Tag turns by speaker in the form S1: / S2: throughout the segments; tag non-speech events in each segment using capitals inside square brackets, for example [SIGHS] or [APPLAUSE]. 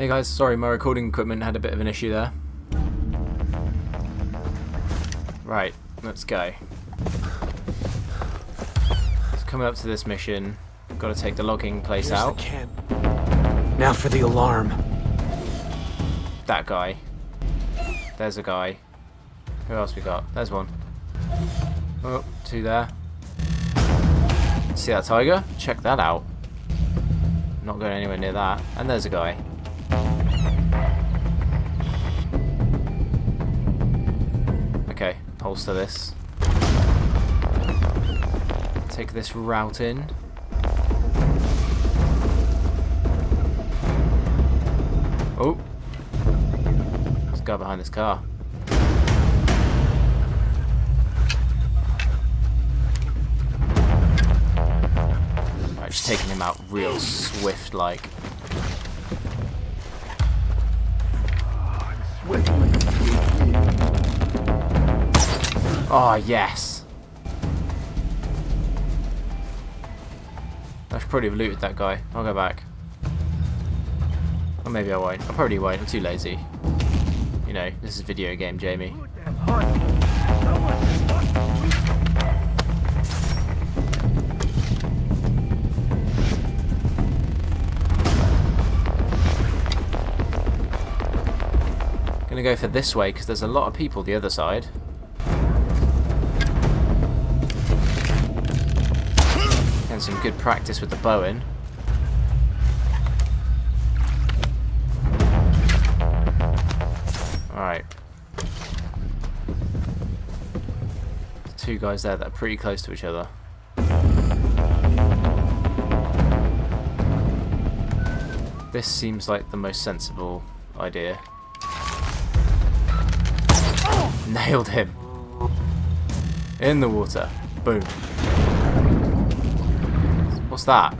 S1: Hey guys, sorry my recording equipment had a bit of an issue there. Right, let's go. It's coming up to this mission. Got to take the logging place
S2: Here's
S1: out.
S2: Now for the alarm.
S1: That guy. There's a guy. Who else we got? There's one. Oh, two there. See that tiger? Check that out. Not going anywhere near that. And there's a guy. Holster this. Take this route in. Oh, Let's go behind this car. Right, just taking him out real swift like. Oh yes. I should probably have looted that guy. I'll go back. Or maybe I won't. I probably won't. I'm too lazy. You know, this is a video game, Jamie. Gonna go for this way because there's a lot of people the other side. Some good practice with the Bowen. Alright. Two guys there that are pretty close to each other. This seems like the most sensible idea. Nailed him. In the water. Boom. What's that?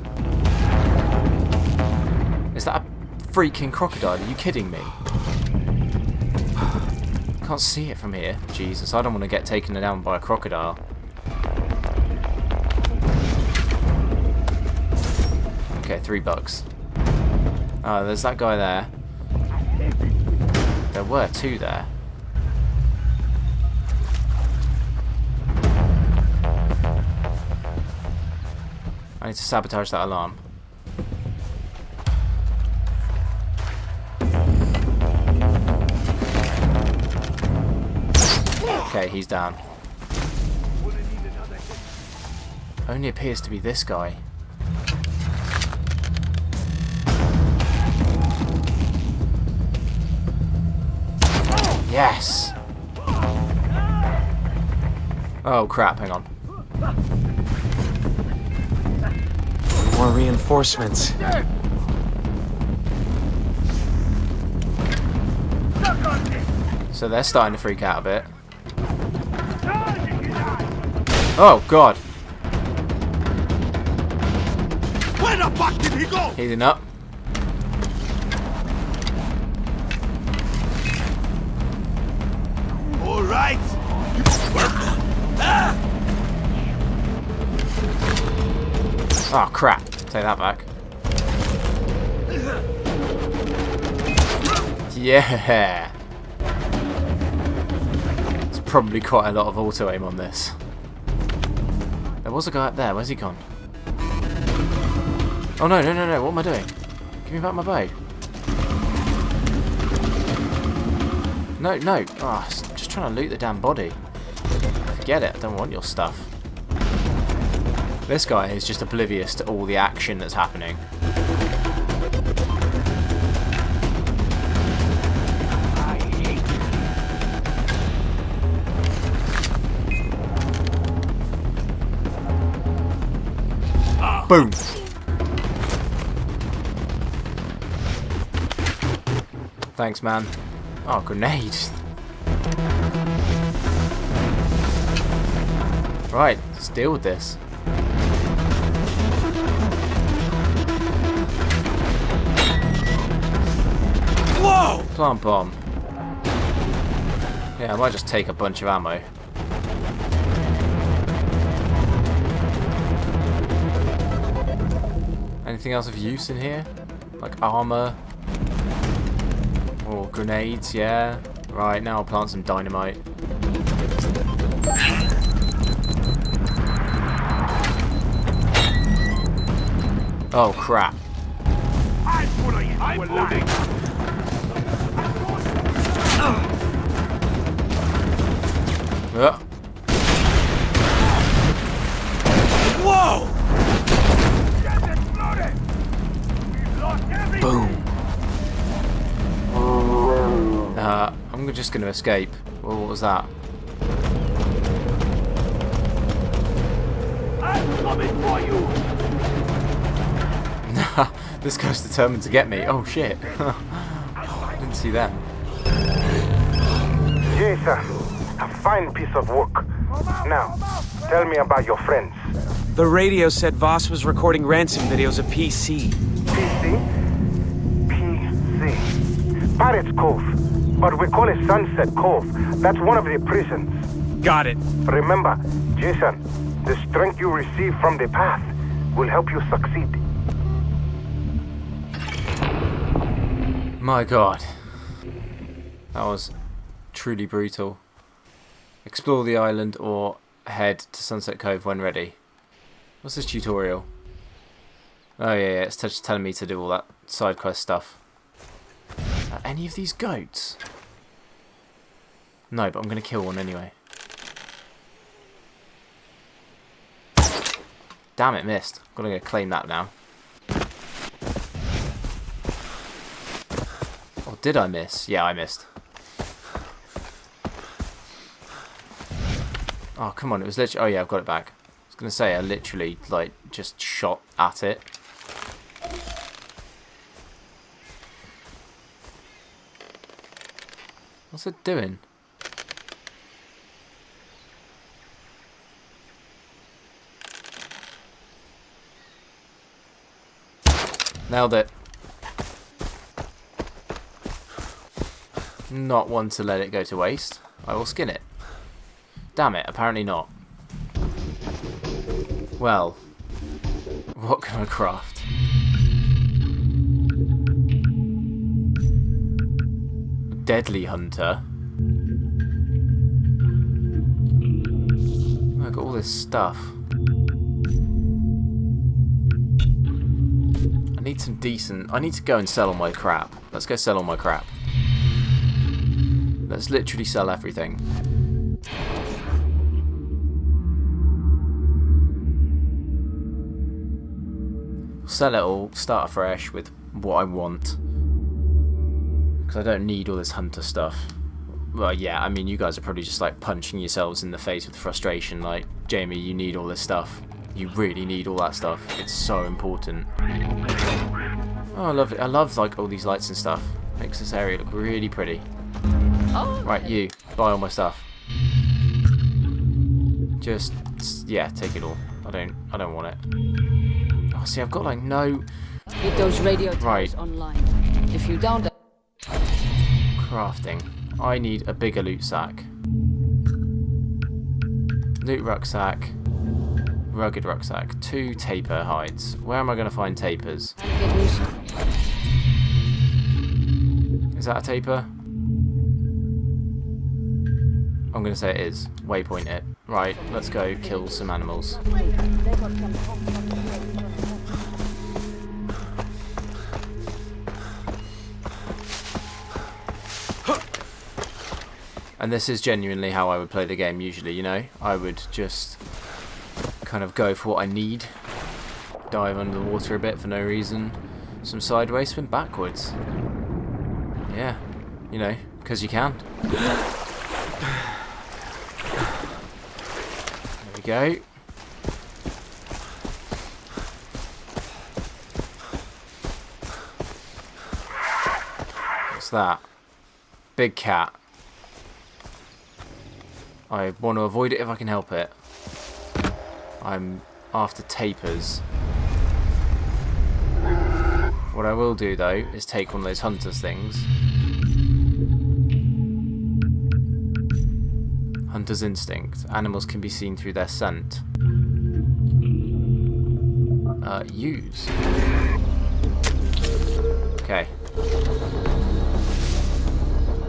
S1: Is that a freaking crocodile? Are you kidding me? [SIGHS] Can't see it from here. Jesus, I don't want to get taken down by a crocodile. Okay, three bucks. Oh, there's that guy there. There were two there. Need to sabotage that alarm. Okay, he's down. Only appears to be this guy. Yes! Oh crap, hang on.
S2: More reinforcements.
S1: So they're starting to freak out a bit. Oh god!
S3: Where the fuck did he go?
S1: Heating up.
S3: All right.
S1: Oh crap. Take that back. Yeah! There's probably quite a lot of auto aim on this. There was a guy up there, where's he gone? Oh no, no, no, no, what am I doing? Give me back my bow. No, no, ah, I'm just trying to loot the damn body. Forget it, I don't want your stuff. This guy is just oblivious to all the action that's happening. Boom! Thanks, man. Oh, grenade. Right, let's deal with this. Plant bomb. Yeah, I might just take a bunch of ammo. Anything else of use in here? Like armor? Or grenades, yeah. Right, now I'll plant some dynamite. Oh crap.
S3: Just
S1: going to escape. Well, what was that?
S3: I'm coming for you! [LAUGHS]
S1: this guy's determined to get me. Oh shit. [LAUGHS] I didn't see that.
S4: Jason, a fine piece of work. Now, tell me about your friends.
S2: The radio said Vaas was recording ransom videos of PC.
S4: PC? PC. Pirates Cove. But we call it Sunset Cove. That's one of the prisons.
S2: Got it.
S4: Remember, Jason, the strength you receive from the path will help you succeed.
S1: My god. That was truly brutal. Explore the island or head to Sunset Cove when ready. What's this tutorial? Oh yeah, yeah it's just telling me to do all that side quest stuff. Are any of these goats? No, but I'm going to kill one anyway. Damn it, missed. I'm going to claim that now. Or did I miss? Yeah, I missed. Oh, come on. It was literally... Oh, yeah, I've got it back. I was going to say, I literally, like, just shot at it. What's it doing? Nailed it. Not one to let it go to waste. I will skin it. Damn it, apparently not. Well, what can I craft? Deadly Hunter. Oh, I got all this stuff. I need some decent... I need to go and sell all my crap. Let's go sell all my crap. Let's literally sell everything. Sell it all, start afresh with what I want. Because I don't need all this hunter stuff. Well, yeah, I mean, you guys are probably just like punching yourselves in the face with frustration. Like, Jamie, you need all this stuff. You really need all that stuff. It's so important. Oh, I love it. I love like all these lights and stuff. Makes this area look really pretty. Right, you buy all my stuff. Just yeah, take it all. I don't I don't want it. Oh, see, I've got like no
S5: Get those radio
S1: Right.
S5: online. If you don't,
S1: crafting. I need a bigger loot sack. Loot rucksack. Rugged rucksack. Two tapir hides. Where am I going to find
S5: tapirs?
S1: Is that a tapir? I'm going to say it is. Waypoint it. Right, let's go kill some animals. And this is genuinely how I would play the game usually, you know? I would just kind of go for what I need. Dive under the water a bit for no reason. Some sideways, swim backwards. Yeah, you know, because you can. [SIGHS] There we go. What's that? Big cat. I want to avoid it if I can help it. I'm after tapirs. What I will do though is take one of those hunters things. Hunter's instinct. Animals can be seen through their scent. Uh, use. Okay.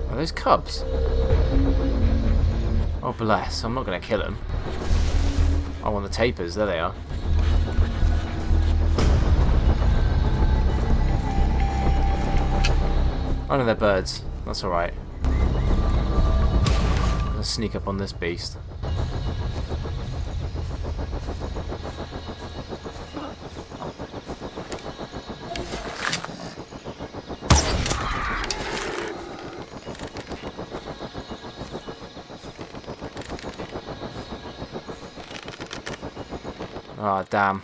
S1: Are those cubs? Oh bless, I'm not going to kill him. I want the tapirs, there they are. Oh no, they're birds. That's alright. Let's sneak up on this beast. Oh, damn.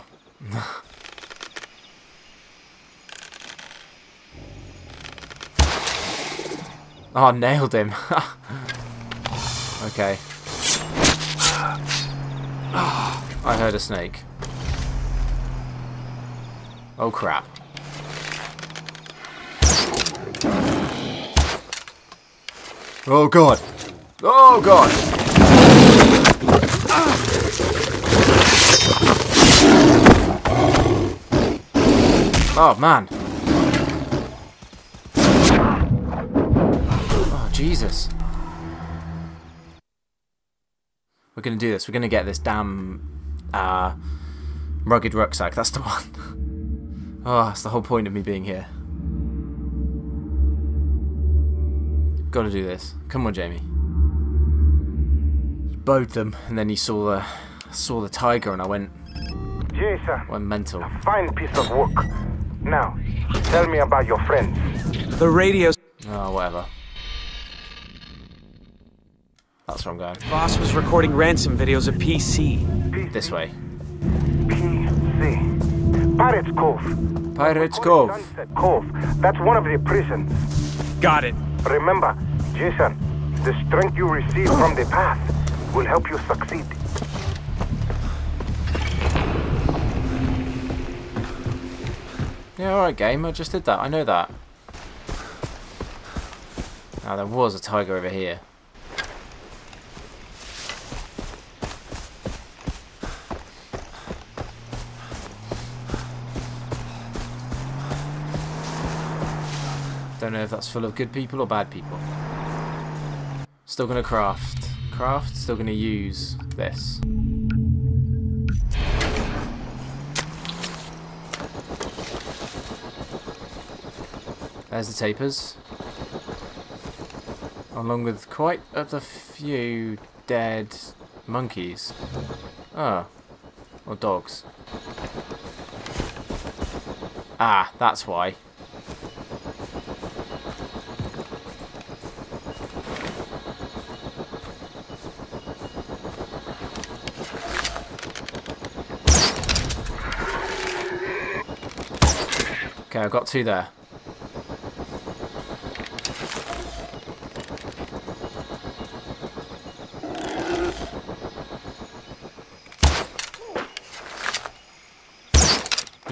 S1: oh, nailed him. [LAUGHS] okay. I heard a snake. Oh crap. Oh god. Oh god. Oh man. Oh Jesus. We're gonna do this. We're gonna get this damn uh, rugged rucksack. That's the [LAUGHS] one. oh, that's the whole point of me being here. Gotta do this. Come on, Jamie. Bowed them, and then you saw the saw the tiger, and I went
S4: Jason,
S1: went mental.
S4: A fine piece of work. Now, tell me about your friends.
S2: The radio.
S1: Oh, whatever. That's where I'm going.
S2: Vaas was recording ransom videos at PC.
S4: PC,
S1: This way.
S4: PC. Pirates Cove.
S1: Pirates Cove.
S4: Sunset Cove. That's one of the prisons.
S2: Got it.
S4: Remember, Jason, the strength you receive from the path will help you succeed.
S1: Yeah, alright game, I just did that, I know that. Now there was a tiger over here. Don't know if that's full of good people or bad people. Still gonna craft. Craft, still gonna use this. There's the tapirs. Along with quite a few dead monkeys. Ah. Or dogs. Ah, that's why. Okay, I've got two there.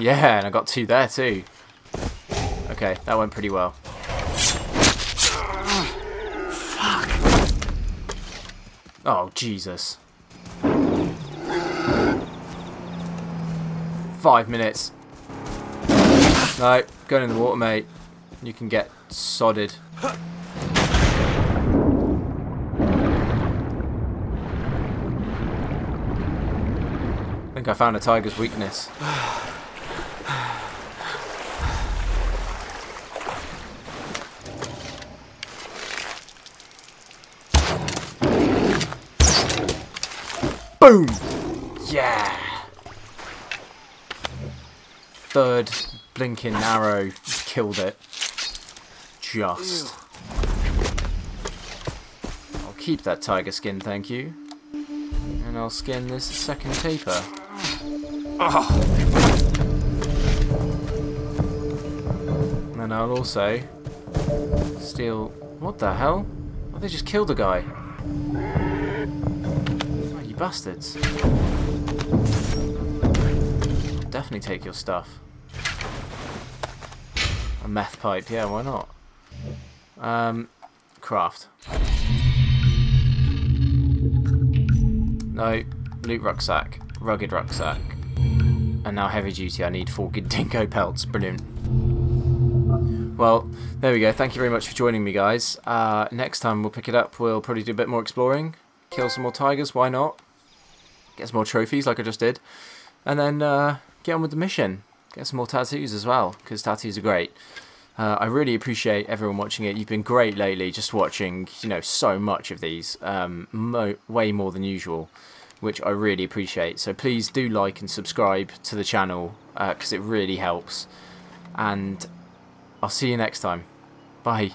S1: Yeah, and I got two there too. Okay, that went pretty well. Fuck. Oh, Jesus. Five minutes. No, going in the water, mate. You can get sodded. I think I found a tiger's weakness. [SIGHS] [SIGHS] Boom! Yeah! Third blinking arrow killed it. Just. I'll keep that tiger skin, thank you. And I'll skin this second tapir. And I'll also steal. What the hell? Oh, they just killed a guy. Bastards. Definitely take your stuff. A meth pipe, yeah, why not? Um, craft. No, loot rucksack, rugged rucksack. And now heavy duty, I need four good [LAUGHS] dingo pelts, brilliant. Well, there we go. Thank you very much for joining me, guys. Uh, next time we'll pick it up. We'll probably do a bit more exploring, kill some more tigers. Why not? Get some more trophies, like I just did, and then uh, get on with the mission. Get some more tattoos as well, because tattoos are great. Uh, I really appreciate everyone watching it. You've been great lately, just watching, you know, so much of these, um, mo way more than usual, which I really appreciate. So please do like and subscribe to the channel, because uh, it really helps. And I'll see you next time. Bye.